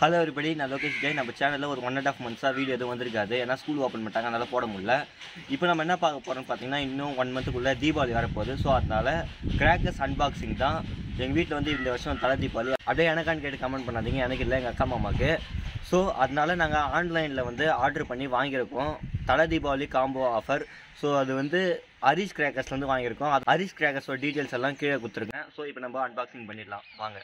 Hello everybody. நான் லோகேஷ் ஜெய் நம்ம சேனலில் ஒரு ஒன் அண்ட் ஆஃப் மந்த்ஸாக வீடியோ எதுவும் வந்திருக்காது. ஏன்னா ஸ்கூல் ஓப்பன் பண்ணிட்டாங்க. அதனால் போட முடியல. இப்போ நம்ம என்ன பார்க்க போகிறோம்னு பார்த்தீங்கன்னா இன்னும் ஒன் மந்த்துக்குள்ளே தீபாவளி வரப்போகுது. ஸோ அதனால் கிராக்கர்ஸ் அன்பாக்சிங் தான். எங்கள் வீட்டில் வந்து இந்த வருஷம் தலை தீபாவளி. அப்படியே எனக்கான்னு கேட்டு கமெண்ட் பண்ணாதீங்க. எனக்கு இல்லை எங்கள் அக்கா மாமாவுக்கு ஸோ அதனால நாங்கள் ஆன்லைனில் வந்து ஆர்டர் பண்ணி வாங்கியிருக்கோம். தலை தீபாவளி காம்போ ஆஃபர் ஸோ அது வந்து ஹரிஷ் கிராக்கர்ஸ்லேருந்து வாங்கியிருக்கோம். அது ஹரிஷ் கிராக்கர்ஸோட டீட்டெயில்ஸ் எல்லாம் கீழே கொடுத்துருக்கேன். ஸோ இப்போ நம்ம அன்பாக்சிங் பண்ணிடலாம். வாங்க.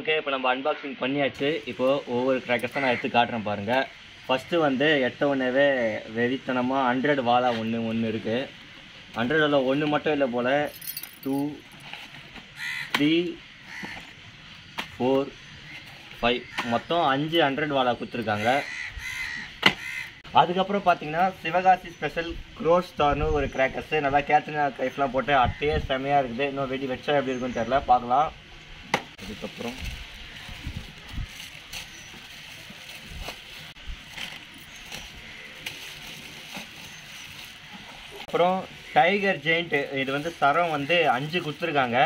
ஓகே இப்போ நம்ம அன்பாக்சிங் பண்ணியாச்சு. இப்போது ஒவ்வொரு கிராக்கர்ஸாக நான் எடுத்து காட்டுறேன் பாருங்கள் ஃபஸ்ட்டு வந்து எட்ட ஒன்றவே வெறித்தனமாக ஹண்ட்ரட் வாலா ஒன்று ஒன்று இருக்குது ஹண்ட்ரடில் ஒன்று மட்டும் இல்லை போல். டூ த்ரீ ஃபோர் ஃபைவ் மொத்தம் அஞ்சு ஹண்ட்ரட் வாலா கொடுத்துருக்காங்க. அதுக்கப்புறம் பார்த்தீங்கன்னா சிவகாசி ஸ்பெஷல் க்ரோஸ் ஸ்டார்னு ஒரு கிராக்கர்ஸு நல்லா கேத்ரினா கைஃப்லாம் போட்டு அட்டையே செமையாக இருக்குது. இன்னும் வெடி வச்சா எப்படி இருக்குன்னு தெரில பார்க்கலாம். அதுக்கப்புறம் அப்புறம் டைகர் ஜெயிண்ட் இது வந்து சரம் வந்து அஞ்சு கொடுத்துருக்காங்க.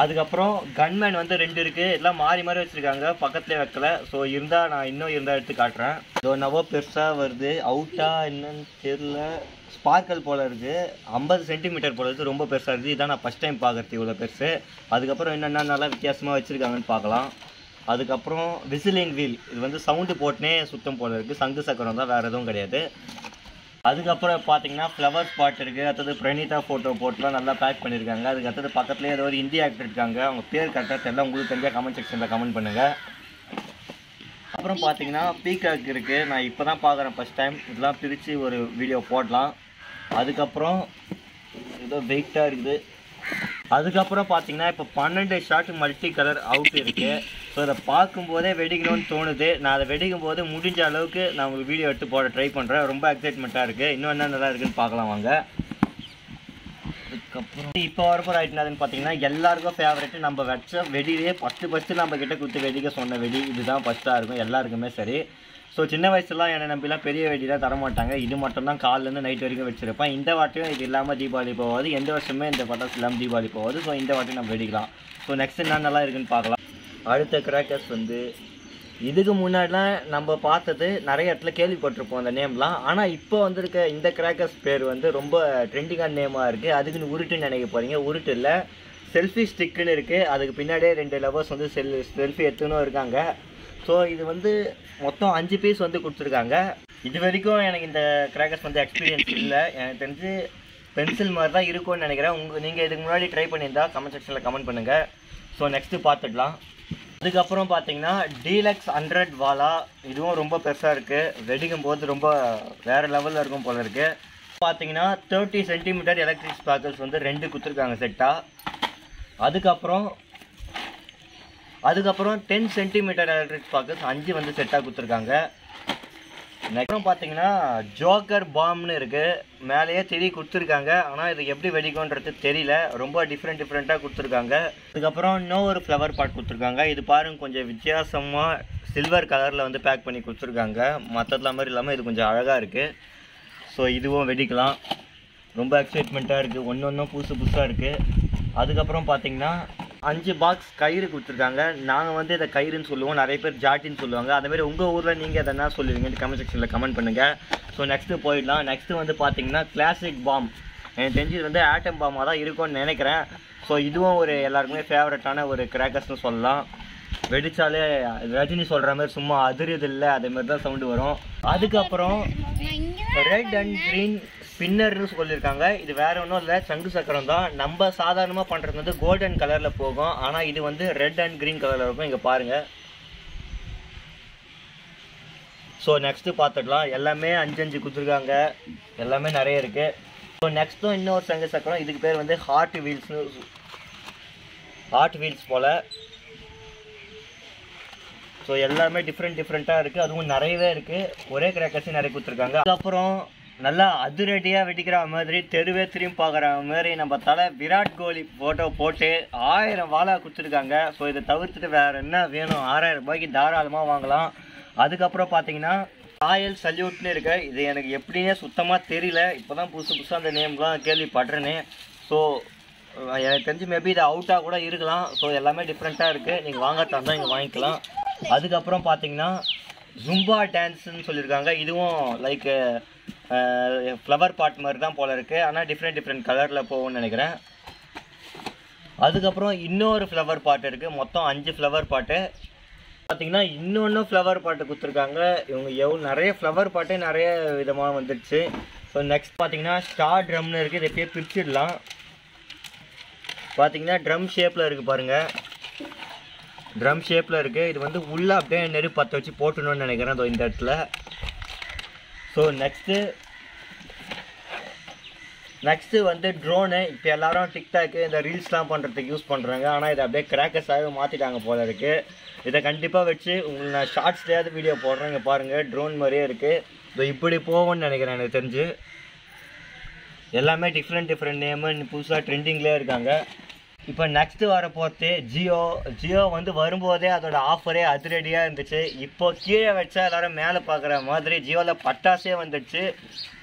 அதுக்கப்புறம் கன்மேன் வந்து ரெண்டு இருக்கு. எல்லாம் மாறி மாறி வச்சிருக்காங்க. பக்கத்துலேயே வைக்கல. ஸோ இருந்தால் நான் இன்னும் இருந்தால் எடுத்து காட்டுறேன். இதோ நவோ பெருசாக வருது. அவுட்டா என்னன்னு தெரில ஸ்பார்க்கல் போல இருக்கு. ஐம்பது சென்டிமீட்டர் போல இருக்கு. ரொம்ப பெருசாக இருக்குது இதான் நான் ஃபஸ்ட் டைம் பார்க்குறது இவ்வளோ பெருசு. அதுக்கப்புறம் என்னென்ன நல்லா வித்தியாசமாக வச்சுருக்காங்கன்னு பார்க்கலாம். அதுக்கப்புறம் விசிலிங் வீல் இது வந்து சவுண்டு போட்டுனே சுத்தம் போல இருக்குது சங்கு சக்கரம் தான் வேறு எதுவும் கிடையாது. அதுக்கப்புறம் பார்த்தீங்கன்னா ஃப்ளவர் ஸ்பாட் இருக்குது அடுத்தது பிரணீதா ஃபோட்டோ போட்டுலாம் நல்லா பேக் பண்ணியிருக்காங்க அதுக்கு அடுத்தது பக்கத்துலேயே ஏதோ ஒரு இந்திய ஆக்டர் இருக்காங்க. அவங்க பேர் கரெக்டாக தெரியல. உங்களுக்கு தெரிஞ்சால் கமெண்ட் செக்ஷனில் கமெண்ட் பண்ணுங்கள் அப்புறம் பார்த்தீங்கன்னா பீகாக் இருக்குது நான் இப்போ தான் பார்க்குறேன் ஃபஸ்ட் டைம் இதெல்லாம் பிரித்து ஒரு வீடியோ போடலாம். அதுக்கப்புறம் ஏதோ வெயிட்டாக இருக்குது. அதுக்கப்புறம் பார்த்தீங்கன்னா இப்போ பன்னெண்டு ஷார்ட் மல்டி கலர் அவுட் இருக்குது ஸோ அதை பார்க்கும்போதே வெடிக்கணும்னு தோணுது. நான் அதை வெடிக்கும் போது முடிஞ்ச அளவுக்கு நான் உங்களுக்கு வீடியோ எடுத்து போட ட்ரை பண்ணுறேன் ரொம்ப எக்ஸைட்மெண்ட்டாக இருக்குது இன்னும் என்ன நல்லா இருக்குதுன்னு பார்க்கலாம் வாங்க. அதுக்கப்புறம் இப்போ வரப்போ என்னதுன்னு பார்த்தீங்கன்னா எல்லாருக்கும் ஃபேவரெட் நம்ம வச்ச வெடியிலே ஃபஸ்ட்டு ஃபஸ்ட்டு நம்ம கிட்ட கொடுத்து வெடிக்க சொன்ன வெடி. இதுதான் ஃபஸ்ட்டாக இருக்கும். எல்லாருக்குமே சரி. ஸோ சின்ன வயசுலாம் என்னை நம்பிலாம் பெரிய வெடிலாம் தர மாட்டாங்க. இது மட்டும் தான் காலிலேருந்து நைட் வரைக்கும் வச்சுருப்பேன். இந்த வாட்டியும் இது இல்லாமல் தீபாவளி போகாது. எந்த வருஷமே இந்த பட்டாசு இல்லாமல் தீபாவளி போகாது. ஸோ இந்த வாட்டியும் நம்ம வெடிக்கலாம். ஸோ நெக்ஸ்ட் என்ன நல்லா இருக்குன்னு பார்க்கலாம். அடுத்த கிராக்கர்ஸ் வந்து இதுக்கு முன்னாடிலாம் நம்ம பார்த்தது நிறைய இடத்துல கேள்விப்பட்டிருப்போம் அந்த நேம்லாம் ஆனால் இப்போ வந்திருக்க இந்த கிராக்கர்ஸ் பேர் வந்து ரொம்ப ட்ரெண்டிங்கான நேமாக இருக்குது அதுக்குன்னு உருட்டுன்னு நினைக்க போகிறீங்க உருட்டு இல்லை. செல்ஃபி ஸ்டிக்குன்னு இருக்குது அதுக்கு பின்னாடியே ரெண்டு லவர்ஸ் வந்து செல் செல்ஃபி எடுத்துன்னு இருக்காங்க. ஸோ இது வந்து மொத்தம் அஞ்சு பீஸ் வந்து கொடுத்துருக்காங்க. இது வரைக்கும் எனக்கு இந்த கிராக்கர்ஸ் வந்து எக்ஸ்பீரியன்ஸ் இல்லை. எனக்கு தெரிஞ்சு பென்சில் மாதிரி தான் இருக்கும்னு நினைக்கிறேன். உங்கள் நீங்கள் இதுக்கு முன்னாடி ட்ரை பண்ணியிருந்தா கமெண்ட் செக்ஷனில் கமெண்ட் பண்ணுங்கள் ஸோ நெக்ஸ்ட்டு பார்த்துடலாம். அதுக்கப்புறம் பார்த்தீங்கன்னா டீலக்ஸ் ஹண்ட்ரட் வாலா இதுவும் ரொம்ப பெருசாக இருக்குது வெடிக்கும் போது ரொம்ப வேறு லெவலில் இருக்கும் போல இருக்குது பார்த்தீங்கன்னா தேர்ட்டி சென்டிமீட்டர் எலக்ட்ரிக் ஸ்பார்க்கல்ஸ் வந்து ரெண்டு கொடுத்துருக்காங்க செட்டாக அதுக்கப்புறம் அதுக்கப்புறம் டென் சென்டிமீட்டர் எலக்ட்ரிக் ஸ்பார்க்கல்ஸ் அஞ்சு வந்து செட்டாக கொடுத்துருக்காங்க. நெக்ஸ்ட் பார்த்தீங்கன்னா ஜோக்கர் பாம்னு இருக்குது மேலேயே தெரிய கொடுத்துருக்காங்க. ஆனால் இது எப்படி வெடிக்கும்ன்றது தெரியல. ரொம்ப டிஃப்ரெண்ட் டிஃப்ரெண்ட்டாக கொடுத்துருக்காங்க. அதுக்கப்புறம் இன்னும் ஒரு ஃப்ளவர் பாட் கொடுத்துருக்காங்க. இது பாருங்க கொஞ்சம் வித்தியாசமாக சில்வர் கலரில் வந்து பேக் பண்ணி கொடுத்துருக்காங்க. மற்றதுல மாதிரி இல்லாமல் இது கொஞ்சம் அழகாக இருக்குது ஸோ இதுவும் வெடிக்கலாம். ரொம்ப எக்ஸைட்மெண்ட்டாக இருக்குது ஒன்று ஒன்றும் புதுசு புதுசாக இருக்குது அதுக்கப்புறம் பார்த்தீங்கன்னா அஞ்சு பாக்ஸ் கயிறு கொடுத்துருக்காங்க. நாங்கள் வந்து இதை கயிறுன்னு சொல்லுவோம். நிறைய பேர் ஜாட்டின்னு சொல்லுவாங்க. அதேமாதிரி உங்கள் ஊரில் நீங்கள் எதை என்ன சொல்லுவீங்கன்னு கமெண்ட் செக்ஷனில் கமெண்ட் பண்ணுங்கள் ஸோ நெக்ஸ்ட்டு போயிடலாம். நெக்ஸ்ட்டு வந்து பார்த்தீங்கன்னா கிளாசிக் பாம் எனக்கு தெரிஞ்சு இது வந்து ஆட்டம் பாமாக தான் இருக்கும்னு நினைக்கிறேன். ஸோ இதுவும் ஒரு எல்லாருக்குமே ஃபேவரட்டான ஒரு கிராக்கர்ஸ்னு சொல்லலாம். வெடிச்சாலே ரஜினி சொல்கிற மாதிரி சும்மா அதிருது இல்லை அதே மாதிரி தான் சவுண்டு வரும். அதுக்கப்புறம் ரெட் அண்ட் க்ரீன் ஸ்பின்னர்னு சொல்லியிருக்காங்க. இது வேற ஒன்றும் இல்லை. சங்கு சக்கரம் தான். நம்ம சாதாரணமாக பண்ணுறது வந்து கோல்டன் கலரில் போகும். ஆனால் இது வந்து ரெட் அண்ட் க்ரீன் கலரில் இருக்கும். இங்கே பாருங்கள் ஸோ நெக்ஸ்ட்டு பார்த்துக்கலாம் எல்லாமே அஞ்சு அஞ்சு கொடுத்துருக்காங்க. எல்லாமே நிறைய இருக்குது ஸோ நெக்ஸ்ட்டும் இன்னொரு சங்கு சக்கரம். இதுக்கு பேர் வந்து ஹார்ட் வீல்ஸ்னு ஹார்ட் வீல்ஸ் போல். ஸோ எல்லாமே டிஃப்ரெண்ட் டிஃப்ரெண்ட்டாக இருக்குது அதுவும் நிறையவே இருக்குது ஒரே கிராக்கர்ஸும் நிறைய கொடுத்துருக்காங்க. அதுக்கப்புறம் நல்லா அதிரடியாக வெடிக்கிற மாதிரி தெருவே திரும்பி பார்க்குற மாதிரி நம்ம தலை விராட் கோலி ஃபோட்டோ போட்டு ஆயிரம் வாழை கொடுத்துருக்காங்க. ஸோ இதை தவிர்த்துட்டு வேறு என்ன வேணும்? ஆறாயிரம் ரூபாய்க்கு தாராளமாக வாங்கலாம். அதுக்கப்புறம் பார்த்தீங்கன்னா ராயல் சல்யூட்னு இருக்கு. இது எனக்கு எப்படின்னே சுத்தமாக தெரியல. இப்போ தான் புதுசு புதுசாக அந்த நேம்லாம் கேள்விப்படுறேனே ஸோ எனக்கு தெரிஞ்சு மேபி இது அவுட்டாக கூட இருக்கலாம். ஸோ எல்லாமே டிஃப்ரெண்ட்டாக இருக்குது நீங்கள் வாங்கறதா இருந்தால் இங்கே வாங்கிக்கலாம். அதுக்கப்புறம் பார்த்தீங்கன்னா ஜும்பா டான்ஸுன்னு சொல்லியிருக்காங்க. இதுவும் லைக் ஃப்ளவர் பாட் மாதிரி தான் போல இருக்குது ஆனால் டிஃப்ரெண்ட் டிஃப்ரெண்ட் கலரில் போகும்னு நினைக்கிறேன். அதுக்கப்புறம் இன்னொரு ஃப்ளவர் பாட்டு இருக்குது மொத்தம் அஞ்சு ஃப்ளவர் பாட்டு பார்த்தீங்கன்னா இன்னொன்று ஃப்ளவர் பாட்டு கொடுத்துருக்காங்க. இவங்க எவ்வளோ நிறைய ஃப்ளவர் பாட்டே நிறைய விதமாக வந்துடுச்சு. ஸோ நெக்ஸ்ட் பார்த்தீங்கன்னா ஸ்டார் ட்ரம்னு இருக்குது இதை எப்படியே பிரிச்சிடலாம். பார்த்தீங்கன்னா ட்ரம் ஷேப்பில் இருக்குது பாருங்கள் ட்ரம் ஷேப்பில் இருக்குது இது வந்து உள்ளே அப்படியே நெருப்பு பற்ற வச்சு போட்டணும்னு நினைக்கிறேன். இந்த இடத்துல. ஸோ நெக்ஸ்ட்டு நெக்ஸ்ட்டு வந்து ட்ரோனு இப்போ எல்லாரும் டிக்டாக்கு இந்த ரீல்ஸ்லாம் பண்ணுறதுக்கு யூஸ் பண்ணுறாங்க ஆனால் இதை அப்படியே கிராக்கர்ஸாகவே மாற்றிட்டாங்க போல இருக்குது இதை கண்டிப்பாக வச்சு உங்களுக்கு நான் ஷார்ட்ஸ்லேயாவது வீடியோ போடுறேன். இங்கே பாருங்கள் ட்ரோன் மாதிரியே இருக்குது இதோ இப்படி போகும்னு நினைக்கிறேன் எனக்கு தெரிஞ்சு. எல்லாமே டிஃப்ரெண்ட் டிஃப்ரெண்ட் நேமு புதுசாக ட்ரெண்டிங்லேயே இருக்காங்க. இப்போ நெக்ஸ்ட்டு வர போகிறது ஜியோ. ஜியோ வந்து வரும்போதே அதோட ஆஃபரே அதிரடியாக இருந்துச்சு. இப்போ கீழே வச்சா எல்லாரும் மேலே பார்க்குற மாதிரி ஜியோவில் பட்டாசே வந்துடுச்சு.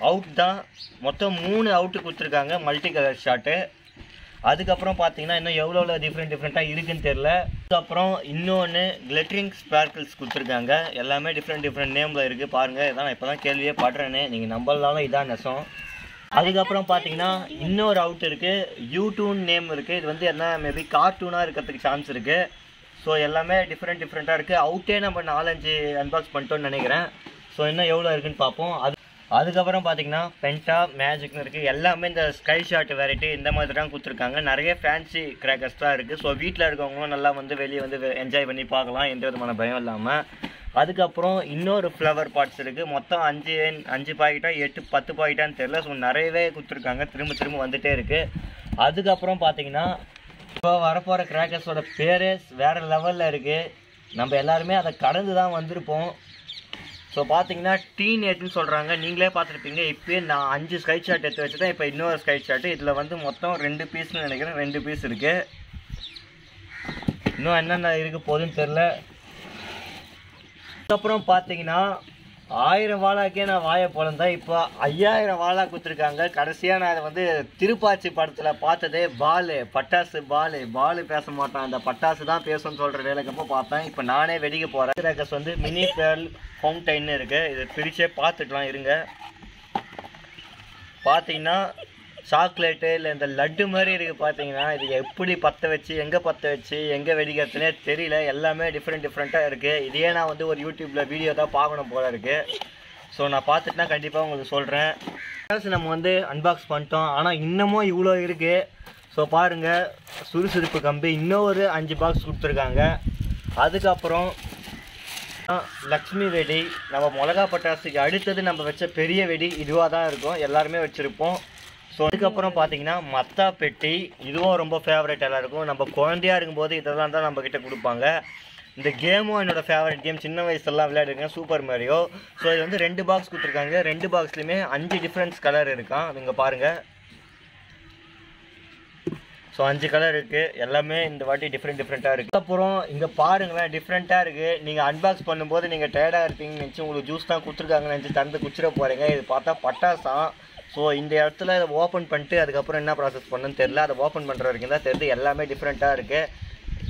அவுட் தான். மொத்தம் மூணு அவுட்டு கொடுத்துருக்காங்க. மல்டி கலர் ஷாட்டு அதுக்கப்புறம் பார்த்தீங்கன்னா இன்னும் எவ்வளோ எவ்வளோ டிஃப்ரெண்ட் டிஃப்ரெண்ட்டாக இருக்குன்னு தெரில அதுக்கப்புறம் இன்னொன்று கிளிட்டரிங் ஸ்பார்க்கிள்ஸ் கொடுத்துருக்காங்க. எல்லாமே டிஃப்ரெண்ட் டிஃப்ரெண்ட் நேமில் இருக்குது பாருங்கள் இதான் இப்போ தான் கேள்வியே படுறேன்னு நீங்கள் நம்பலனாலும் இதான் நெசம். அதுக்கப்புறம் பார்த்தீங்கன்னா இன்னொரு அவுட் இருக்குது யூடியூன் நேம் இருக்குது இது வந்து என்ன மேபி கார்ட்டூனாக இருக்கிறதுக்கு சான்ஸ் இருக்குது ஸோ எல்லாமே டிஃப்ரெண்ட் டிஃப்ரெண்ட்டாக இருக்குது அவுட்டே நம்ம நாலஞ்சு அன்பாக்ஸ் பண்ணிட்டோம்னு நினைக்கிறேன். ஸோ இன்னும் எவ்வளோ இருக்குன்னு பார்ப்போம் அது அதுக்கப்புறம் பார்த்தீங்கன்னா பென்டா மேஜிக்னு இருக்குது எல்லாமே இந்த ஸ்கை ஷாட் வெரைட்டி இந்த மாதிரி தான் கொடுத்துருக்காங்க. நிறைய ஃபேன்சி கிராக்கர்ஸ் தான் இருக்குது ஸோ வீட்டில் இருக்கவங்களும் நல்லா வந்து வெளியே வந்து என்ஜாய் பண்ணி பார்க்கலாம். எந்த விதமான பயம் இல்லாமல் அதுக்கப்புறம் இன்னொரு ஃப்ளவர் பாட்ஸ் இருக்குது மொத்தம் அஞ்சு அஞ்சு பாக்கெட்டா எட்டு பத்து பாக்கெட்டான்னு தெரில ஸோ நிறையவே கொடுத்துருக்காங்க. திரும்ப திரும்ப வந்துகிட்டே இருக்குது அதுக்கப்புறம் பார்த்தீங்கன்னா இப்போ வரப்போகிற கிராக்கர்ஸோட பேரே வேறு லெவலில் இருக்குது நம்ம எல்லாருமே அதை கடந்து தான் வந்திருப்போம். ஸோ பார்த்தீங்கன்னா டீன் எட்னு சொல்கிறாங்க நீங்களே பார்த்துருப்பீங்க. இப்போயே நான் அஞ்சு ஸ்கை ஷாட் எடுத்து வச்சு தான் இப்போ இன்னொரு ஸ்கை ஷாட்டு இதில் வந்து மொத்தம் ரெண்டு பீஸ்னு நினைக்கிறேன். ரெண்டு பீஸ் இருக்குது இன்னும் என்னென்ன இருக்க போகுதுன்னு தெரில அதுக்கப்புறம் பார்த்தீங்கன்னா ஆயிரம் வாழாக்கே நான் வாயை பிறந்தேன் இப்போ ஐயாயிரம் வாழா கொடுத்துருக்காங்க. கடைசியாக நான் அதை வந்து திருப்பாச்சி படத்தில் பார்த்ததே பாலு பட்டாசு பாலு. பாலு பேச மாட்டான். அந்த பட்டாசு தான் பேசும்னு சொல்கிற வேலைக்கப்போ பார்த்தேன். இப்போ நானே வெடிக்க போகிறேன் ரேக்கஸ் வந்து மினி பேர்ல் ஃபவுண்டைன்னு இருக்குது இதை பிரித்தே பார்த்துக்கலாம் இருங்க. பார்த்தீங்கன்னா சாக்லேட்டு இல்லை இந்த லட்டு மாதிரி இருக்குது பார்த்தீங்கன்னா இது எப்படி பற்ற வச்சு எங்கே பற்ற வச்சு எங்கே வெடிக்கிறதுனே தெரியல. எல்லாமே டிஃப்ரெண்ட் டிஃப்ரெண்ட்டாக இருக்குது இதையே நான் வந்து ஒரு யூடியூப்பில் வீடியோ தான் பார்க்கணும் போல இருக்குது ஸோ நான் பார்த்துட்டுனா கண்டிப்பாக உங்களுக்கு சொல்கிறேன் நம்ம வந்து அன்பாக்ஸ் பண்ணிட்டோம். ஆனால் இன்னமும் இவ்வளோ இருக்குது ஸோ பாருங்கள் சுறுசுறுப்பு கம்பி. இன்னொரு அஞ்சு பாக்ஸ் கொடுத்துருக்காங்க. அதுக்கப்புறம் லக்ஷ்மி வெடி. நம்ம மிளகா பட்டாசுக்கு அடுத்தது நம்ம வச்ச பெரிய வெடி இதுவாக தான் இருக்கும். எல்லாருமே வச்சுருப்போம். ஸோ அதுக்கப்புறம் பார்த்தீங்கன்னா மத்தா பெட்டி இதுவும் ரொம்ப ஃபேவரட் எல்லாருக்கும். நம்ம குழந்தையா இருக்கும்போது இதெல்லாம் தான் நம்மக்கிட்ட கொடுப்பாங்க. இந்த கேமும் என்னோடய ஃபேவரட் கேம் சின்ன வயசுலலாம் விளையாடிருக்கேன் சூப்பர் மேரியோ ஸோ இது வந்து ரெண்டு பாக்ஸ் கொடுத்துருக்காங்க. ரெண்டு பாக்ஸ்லையுமே அஞ்சு டிஃப்ரெண்ட்ஸ் கலர் இருக்கான் இங்கே பாருங்கள் ஸோ அஞ்சு கலர் இருக்குது எல்லாமே இந்த வாட்டி டிஃப்ரெண்ட் டிஃப்ரெண்ட்டாக இருக்குது அப்புறம் இங்கே பாருங்களேன் டிஃப்ரெண்ட்டாக இருக்குது நீங்கள் அன்பாக்ஸ் பண்ணும்போது நீங்கள் டயர்டாக இருப்பீங்கன்னு நினச்சி உங்களுக்கு ஜூஸ் தான் கொடுத்துருக்காங்கன்னு நினச்சி தந்து குச்சிட போகிறீங்க இது பார்த்தா பட்டாசாம் ஸோ இந்த இடத்துல இதை ஓப்பன் பண்ணிட்டு அதுக்கப்புறம் என்ன ப்ராசஸ் பண்ணுன்னு தெரில அதை ஓப்பன் பண்ணுற வரைக்கும் தான் தெரியுது. எல்லாமே டிஃப்ரெண்ட்டாக இருக்குது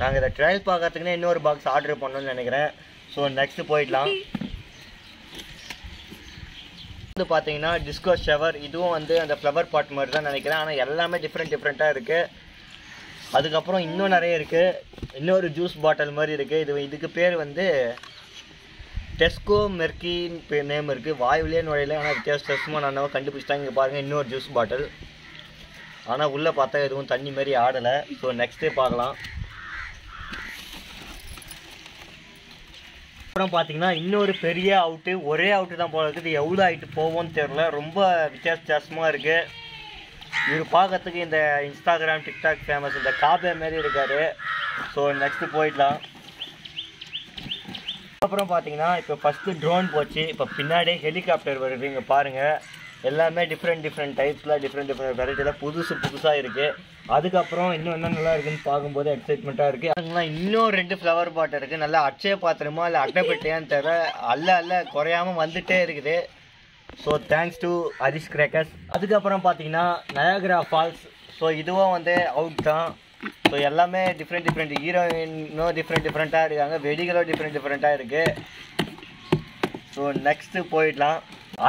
நாங்கள் இதை ட்ரையல் பார்க்கறதுக்குன்னே இன்னொரு பாக்ஸ் ஆர்டர் பண்ணணும்னு நினைக்கிறேன். ஸோ நெக்ஸ்ட்டு போயிடலாம். வந்து பார்த்தீங்கன்னா டிஸ்கோ ஷவர் இதுவும் வந்து அந்த ஃப்ளவர் பாட் மாதிரி தான் நினைக்கிறேன். ஆனால் எல்லாமே டிஃப்ரெண்ட் டிஃப்ரெண்ட்டாக இருக்குது அதுக்கப்புறம் இன்னும் நிறைய இருக்குது இன்னொரு ஜூஸ் பாட்டில் மாதிரி இருக்குது இது இதுக்கு பேர் வந்து டெஸ்கோ மெர்க்கின்னு நேம் இருக்குது வாயுவிலே நுழையில ஆனால் வித்தியாசமாக நான் கண்டுபிடிச்சிட்டாங்க இங்கே பாருங்கள் இன்னொரு ஜூஸ் பாட்டில் ஆனால் உள்ளே பார்த்தா எதுவும் தண்ணி மாதிரி ஆடலை. ஸோ நெக்ஸ்ட்டே பார்க்கலாம். அப்புறம் பார்த்தீங்கன்னா இன்னொரு பெரிய அவுட்டு ஒரே அவுட்டு தான் போல இருக்குது. எவ்வளோ ஆகிட்டு போவோம்னு தெரில ரொம்ப வித்தியாச வித்தியாசமாக இருக்குது இவர் பார்க்கறதுக்கு இந்த இன்ஸ்டாகிராம் டிக்டாக் ஃபேமஸ் இந்த காபே மாரி இருக்காரு. ஸோ நெக்ஸ்ட்டு போயிடலாம். அதுக்கப்புறம் பார்த்தீங்கன்னா இப்போ ஃபஸ்ட்டு ட்ரோன் போச்சு. இப்போ பின்னாடியே ஹெலிகாப்டர் வருது. இங்கே பாருங்கள் எல்லாமே டிஃப்ரெண்ட் டிஃப்ரெண்ட் டைப்ஸில் டிஃப்ரெண்ட் டிஃப்ரெண்ட் வெரைட்டியில் புதுசு புதுசாக இருக்குது அதுக்கப்புறம் இன்னும் என்ன நல்லா இருக்குன்னு பார்க்கும்போது எக்ஸைட்மெண்ட்டாக இருக்குது அதுங்களா இன்னும் ரெண்டு ஃப்ளவர் பாட் இருக்குது நல்லா அட்சய பாத்திரமா இல்லை அட்டைப்பட்டியான்னு தெரியல. அல்ல அல்ல குறையாமல் வந்துகிட்டே இருக்குது. So thanks to Harish crackers அதுக்கப்புறம் பார்த்தீங்கன்னா நயாகரா ஃபால்ஸ் ஸோ இதுவும் வந்து அவுட் தான். ஸோ எல்லாமே டிஃப்ரெண்ட் டிஃப்ரெண்ட் ஹீரோயினும் டிஃப்ரெண்ட் டிஃப்ரெண்ட்டாக இருக்காங்க. வெடிகளும் டிஃப்ரெண்ட் டிஃப்ரெண்ட்டாக இருக்குது ஸோ நெக்ஸ்ட்டு போயிடலாம்.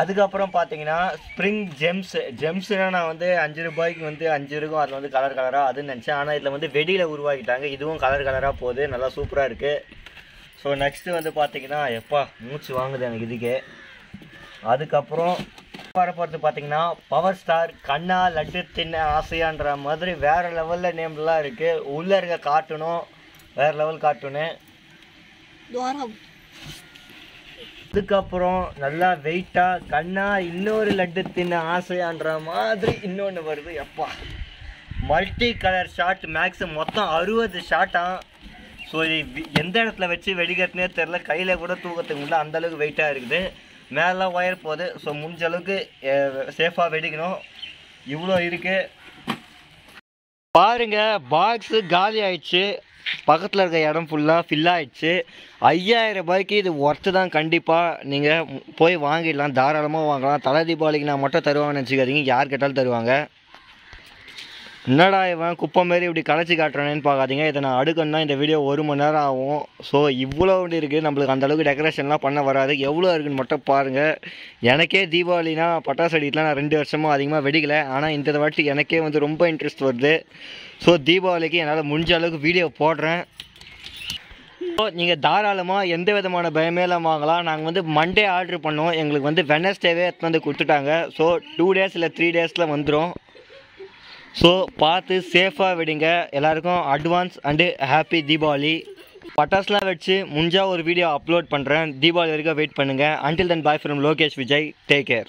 அதுக்கப்புறம் பார்த்தீங்கன்னா ஸ்ப்ரிங் ஜெம்ஸ் ஜெம்ஸ்னால் நான் வந்து அஞ்சு ரூபாய்க்கு வந்து அஞ்சு இருக்கும். அதில் வந்து கலர் கலராக அதுன்னு நினச்சேன். ஆனால் இதில் வந்து வெடியில் உருவாக்கிட்டாங்க. இதுவும் கலர் கலராக போகுது. நல்லா சூப்பராக இருக்குது ஸோ நெக்ஸ்ட்டு வந்து பார்த்தீங்கன்னா எப்பா மூச்சு வாங்குது எனக்கு இதுக்கே. அதுக்கப்புறம் வரப்போகிறது பார்த்தீங்கன்னா பவர் ஸ்டார் கண்ணா லட்டு தின்ன ஆசையான்ற மாதிரி வேறு லெவலில் நேம்லாம் இருக்குது உள்ளே இருக்க கார்ட்டூனும் வேறு லெவல் கார்ட்டூனு அதுக்கப்புறம் நல்லா வெயிட்டாக கண்ணா இன்னொரு லட்டு தின்ன ஆசையான்ற மாதிரி இன்னொன்று வருது. எப்பா. மல்டி கலர் ஷாட் மேக்ஸ் மொத்தம் அறுபது ஷாட்டாம் ஸோ இது எந்த இடத்துல வச்சு வெடிக்கிறதுனே தெரில கையில் கூட தூக்கத்துக்கு முடியல அந்த அளவுக்கு வெயிட்டாக இருக்குது. மேலாம் ஒயர் போகுது ஸோ முடிஞ்ச அளவுக்கு சேஃபாக வெடிக்கணும். இவ்வளோ இருக்குது பாருங்க பாக்ஸு காலி ஆயிடுச்சு. பக்கத்தில் இருக்க இடம் ஃபுல்லாக ஃபில் ஆயிடுச்சு. ஐயாயிரம் ரூபாய்க்கு இது ஒர்த்து தான் கண்டிப்பாக நீங்கள் போய் வாங்கிடலாம் தாராளமாக வாங்கலாம். தலை தீபாவளிக்கு நான் மட்டும் தருவாங்கன்னு நினச்சிக்காதீங்க. யார் கேட்டாலும் தருவாங்க. என்னடா இவன் குப்பை மாரி இப்படி கலைச்சி காட்டுறானேன்னு பார்க்காதீங்க. இதை நான் அடுக்கணும்னா இந்த வீடியோ ஒரு மணி நேரம் ஆகும். ஸோ இவ்வளோ இருக்குது நம்மளுக்கு அந்த அளவுக்கு டெக்கரேஷன்லாம் பண்ண வராது. எவ்வளோ இருக்குன்னு மட்டும் பாருங்கள் எனக்கே தீபாவளினா பட்டாசு அடிக்கலாம் நான் ரெண்டு வருஷமும் அதிகமாக வெடிக்கல. ஆனால் இந்த வாட்டி எனக்கே வந்து ரொம்ப இன்ட்ரெஸ்ட் வருது. ஸோ தீபாவளிக்கு என்னால் முடிஞ்ச அளவுக்கு வீடியோ போடுறேன். ஸோ நீங்கள் தாராளமாக எந்த விதமான பயமே இல்லாமல் வாங்கலாம். நாங்கள் வந்து மண்டே ஆர்டர் பண்ணோம். எங்களுக்கு வந்து வெனஸ்டேவே எடுத்து வந்து கொடுத்துட்டாங்க. ஸோ டூ டேஸ் இல்லை த்ரீ டேஸில் வந்துடும் ஸோ பார்த்து சேஃபாக விடுங்க. எல்லாருக்கும் அட்வான்ஸ் அண்டு ஹாப்பி தீபாவளி. பட்டாசுலாம் வச்சு முடிஞ்சா ஒரு வீடியோ அப்லோட் பண்ணுறேன் தீபாவளி வரைக்கும் வெயிட் பண்ணுங்கள் until then bye from Lokesh Vijay take care